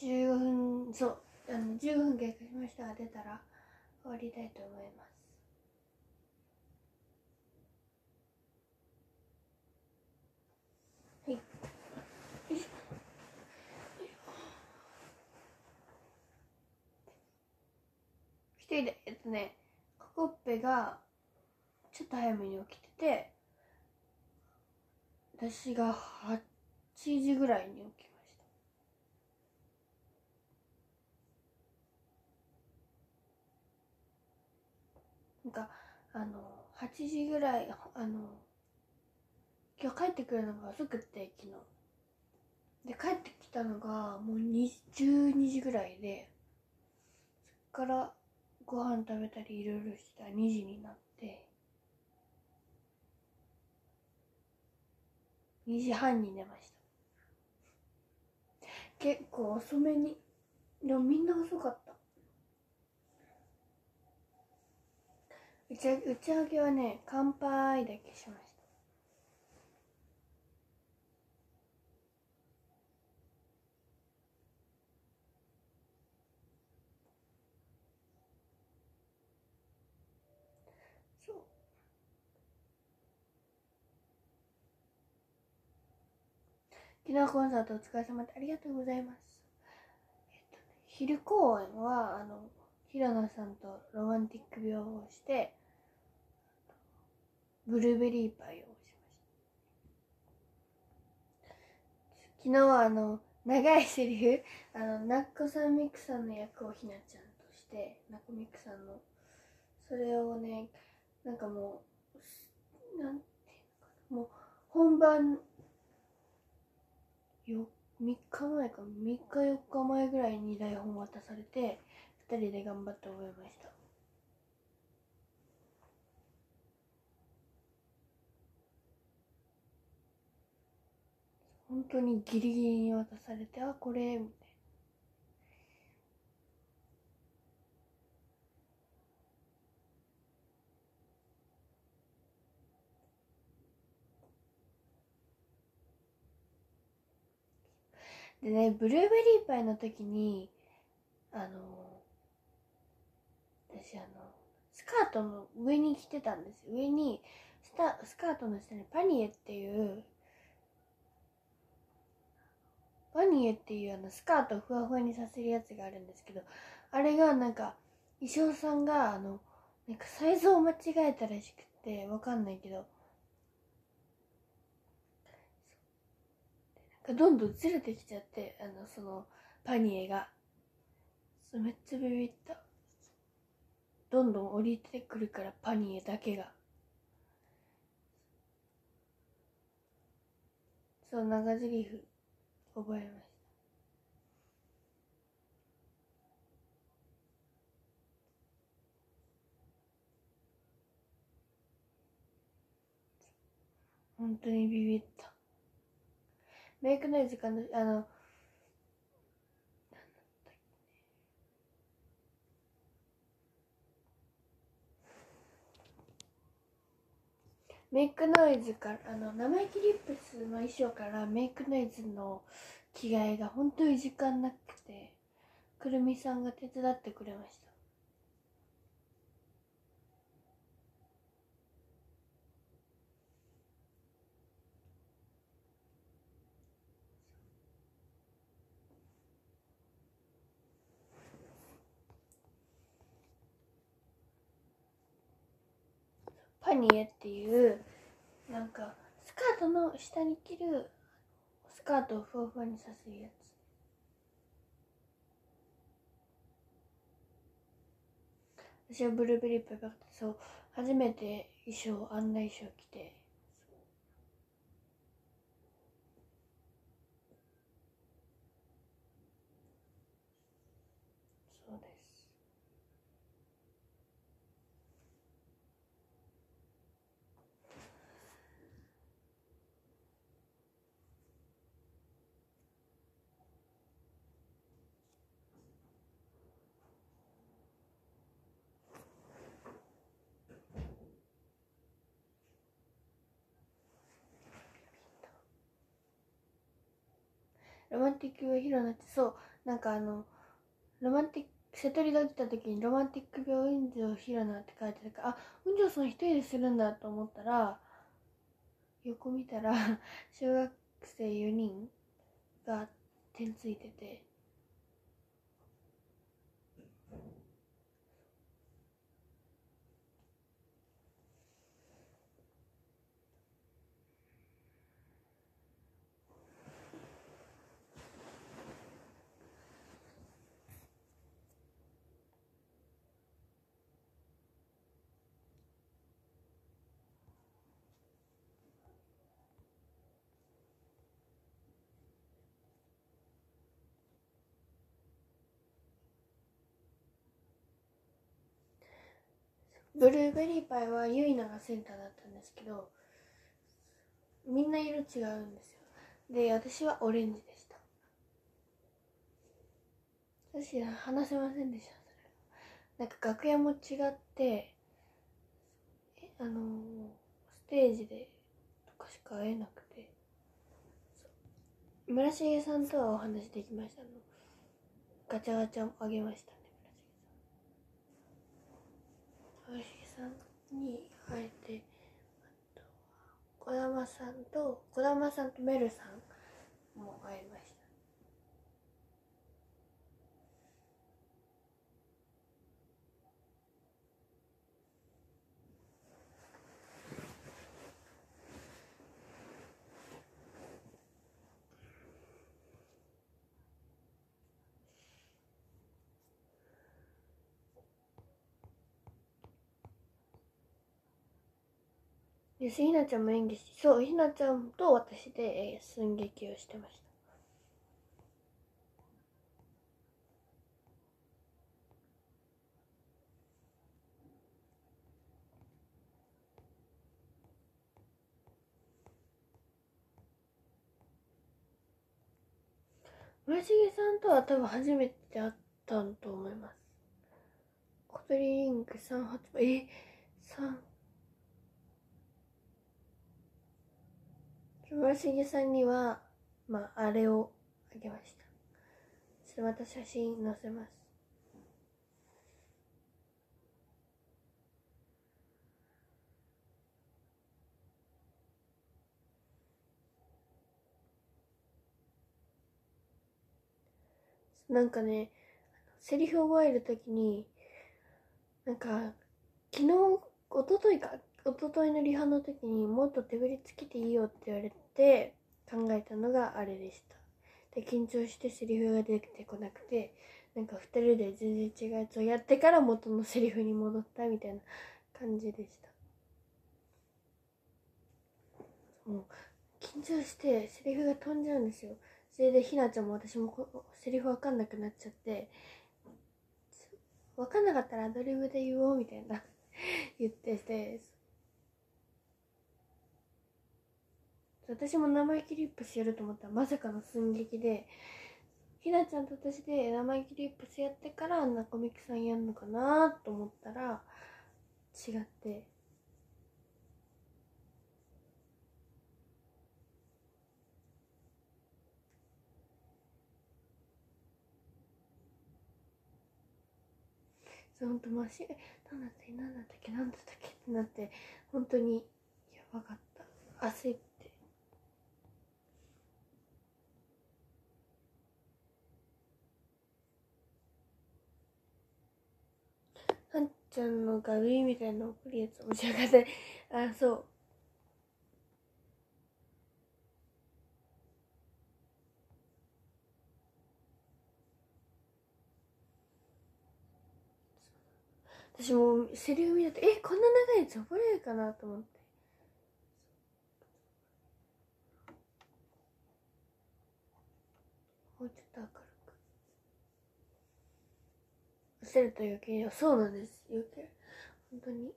15分そうあの15分経過し。まし。たが出たら終わりたいと思いますはいよいし。ょ一人でえっとねココッペがちょっと早めに起きてて私が8時ぐらいに起きましたなんかあの8時ぐらいあの今日帰ってくるのが遅くって昨日。で帰ってきたのがもう12時ぐらいでそっからご飯食べたりいろいろしたら2時になって2時半に寝ました。結構遅めにでもみんな遅かった。打ち上げ打ち上げはね乾杯だけしましたそう昨日コンサートお疲れ様でありがとうございます。えっとね、昼公演は、あの、平野さんとロマンティック病をして、ブルーベリーパイをしました。昨日はあの、長いセリフ、あの、ナッコさんミクさんの役をひなちゃんとして、ナコミクさんの、それをね、なんかもう、なんていうのかな、もう、本番よ3日前か3日4日前ぐらいに台本渡されて2人で頑張って覚えました本当にギリギリに渡されてあこれみたいでねブルーベリーパイの時にあの私あのスカートの上に着てたんです上にスタスカートの下にパニエっていうパニエっていうあのスカートをふわふわにさせるやつがあるんですけどあれがなんか衣装さんがあのなんかサイズを間違えたらしくてわかんないけど。なんかどんどんずれてきちゃってあのそのパニエが。めっちゃビビった。どんどん降りてくるからパニエだけが。そう長ゼリフ。覚えました。本当にビビった。メイクの時間のあのメイクノイズからあの生意気リップスの衣装からメイクノイズの着替えが本当に時間なくてくるみさんが手伝ってくれました。パニエっていうなんかスカートの下に着るスカートをふわふわにさせるやつ。私はブルーベリーパイがそう初めて衣装あんな衣装着てそうですロマンティック病ヒロナってそうなんかあのロマンティック瀬戸りが来た時に「ロマンティック病院長平野」って書いてたからあ運長さん一人でするんだと思ったら横見たら小学生4人が点ついててブルーベリーパイはユイナがセンターだったんですけどみんな色違うんですよ。で私はオレンジでした。私話せませんでした。それなんか楽屋も違ってあのステージでとかしか会えなくて。村重さんとはお話できました。のガチャガチャあげましたね村重さんに会えてあとは児玉さんと児玉さんとメルさんも会えました。でひなちゃんも演技してそうひなちゃんと私で、えー寸劇をしてました。村重さんとは多分初めて会ったと思います。小鳥リンク3発え三村重さんにはまああれをあげました。ちょっとまた写真載せます。なんかねセリフ覚えるときになんか昨日一昨日か一昨日のリハの時にもっと手振りつけていいよって言われて考えたのがあれでした。で緊張してセリフが出てこなくてなんか2人で全然違うやつをやってから元のセリフに戻ったみたいな感じでした。もう緊張してセリフが飛んじゃうんですよ。それでひなちゃんも私もセリフわかんなくなっちゃってわかんなかったらアドリブで言おうみたいな言ってて私も生意気リップスやると思ったらまさかの寸劇でひなちゃんと私で生意気リップスやってから中みきさんやるのかなと思ったら違って。そう本当真っ白何だったっけ何だったっけ何だったっけってなって本当にやばかった。焦っはんちゃんのがウィーみたいな送るやつ面白かった あそう。私もセリフ見たってえこんな長いやつ覚えれるかなと思ってもうちょっと明るく伏せると余計そうなんです。余計。本当に。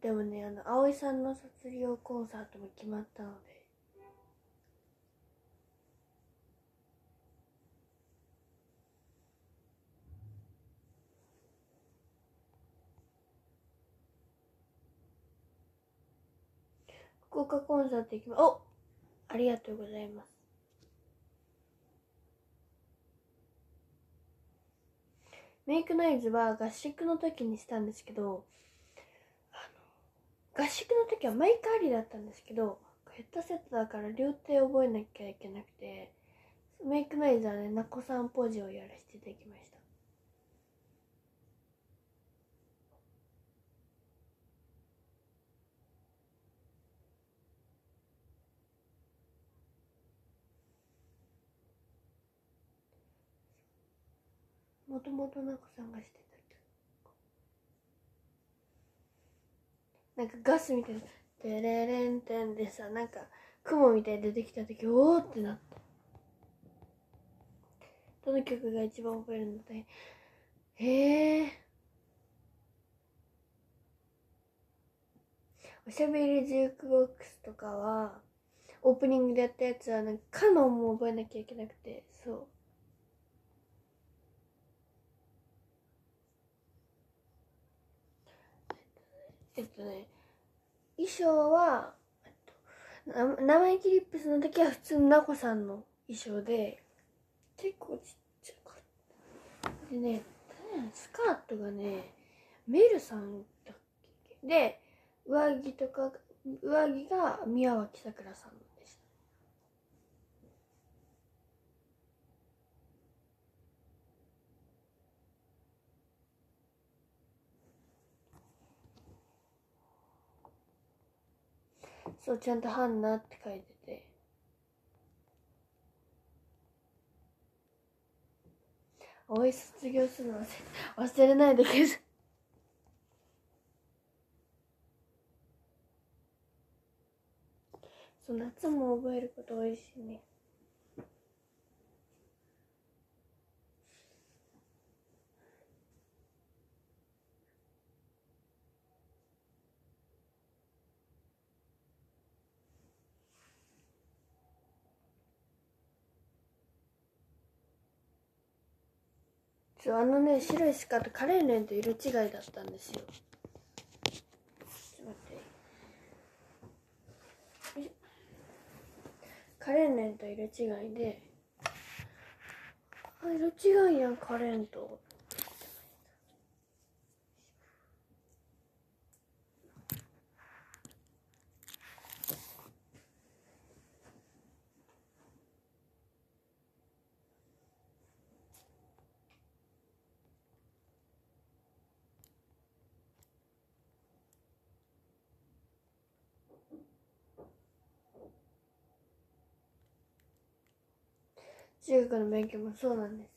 でもねあの葵さんの卒業コンサートも決まったので。福岡コンサート行きまおありがとうございます。メイクノイズは合宿の時にしたんですけど合宿の時はマイクありだったんですけどヘッドセットだから両手覚えなきゃいけなくてメイクノイズはねなこさんポジをやらせていただきました。もともとなこさんがしてたなんかガスみたいな「テレレンテン」でさなんか雲みたいに出てきた時おおってなった。どの曲が一番覚えるのでへえおしゃべりジュークボックスとかはオープニングでやったやつはなんかカノンも覚えなきゃいけなくてそう。えっとね衣装は、えっと、生意気リップスの時は普通のなこさんの衣装で結構ちっちゃかった。でねスカートがねメルさんだっけ？で上着とか上着が宮脇さくらさんそうちゃんと「ハンナ」って書いてて。おい卒業するの 忘れないでください。そう夏も覚えること多いしね。そうあのね白いスカートカレーレンと色違いだったんですよ。ちょっと待って。カレーレンと色違いで。あ色違いやんカレンと。中学の勉強もそうなんです。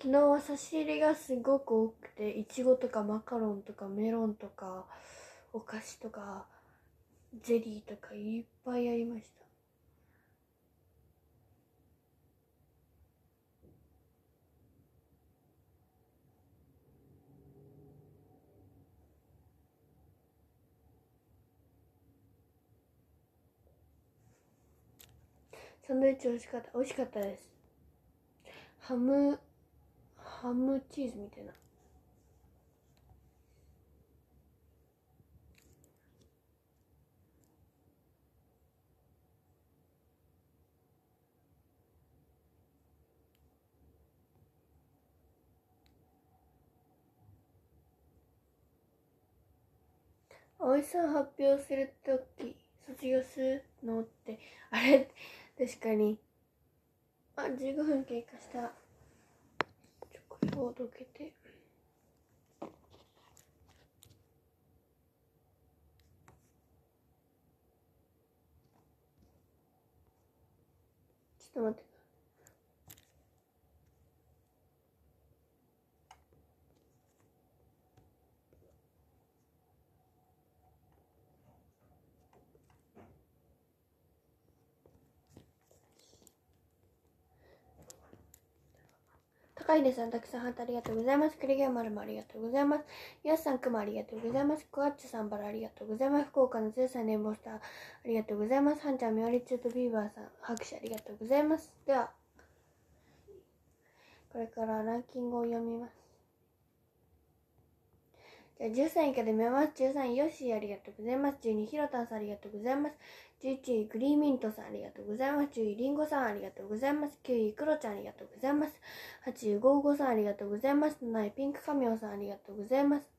昨日は差し入れがすごく多くていちごとかマカロンとかメロンとかお菓子とかゼリーとかいっぱいありました。サンドイッチ美味しかった美味しかったです。ハムハムチーズみたいな。葵さん発表するとき卒業するのってあれ？確かに。あ15分経過した。ちょこれをどけて。ちょっと待って。かいでさん、たくさんハートありがとうございます。クリゲーマルもありがとうございます。ヤスさん、くまありがとうございます。クアッチさん、バラありがとうございます。福岡のゼーさん、ネンボスター、ありがとうございます。ハンちゃん、ミオリチュートビーバーさん、拍手ありがとうございます。では、これからランキングを読みます。13位以下で見ます。13位、ヨッシーありがとうございます。12位、ひろたんさんありがとうございます。11位、グリーミントさんありがとうございます。10位、リンゴさんありがとうございます。9位、クロちゃんありがとうございます。8位、ゴーゴさんありがとうございます。7位、ピンクカミオさんありがとうございます。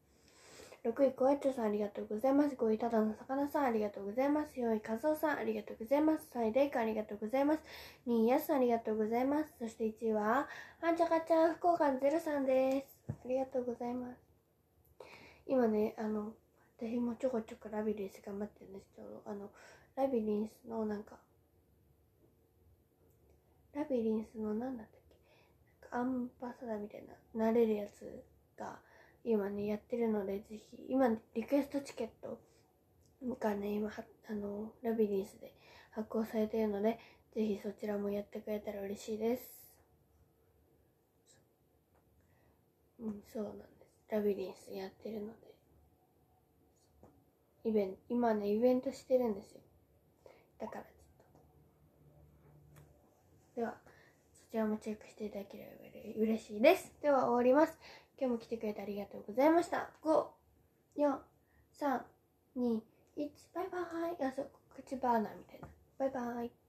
6位、コエッチョさんありがとうございます。5位、ただの魚さんありがとうございます。4位、カズオさんありがとうございます。3位、レイカありがとうございます。2位、ヤスさんありがとうございます。そして1位は、あんちゃかちゃん福岡のゼロさんです。ありがとうございます。今ね、あの、私もちょこちょこラビリンス頑張ってるんですけど、あの、ラビリンスのなんか、ラビリンスのなんだったっけ？アンバサダーみたいな、なれるやつが今ね、やってるので、ぜひ、今、リクエストチケットがね、今、あの、ラビリンスで発行されているので、ぜひそちらもやってくれたら嬉しいです。うん、そうなん。ラビリンスやってるので。イベント、今ね、イベントしてるんですよ。だからちょっと。では、そちらもチェックしていただければ嬉しいです。では終わります。今日も来てくれてありがとうございました。5、4、3、2、1、バイバイ。あ、そう、口バーナーみたいな。バイバイ。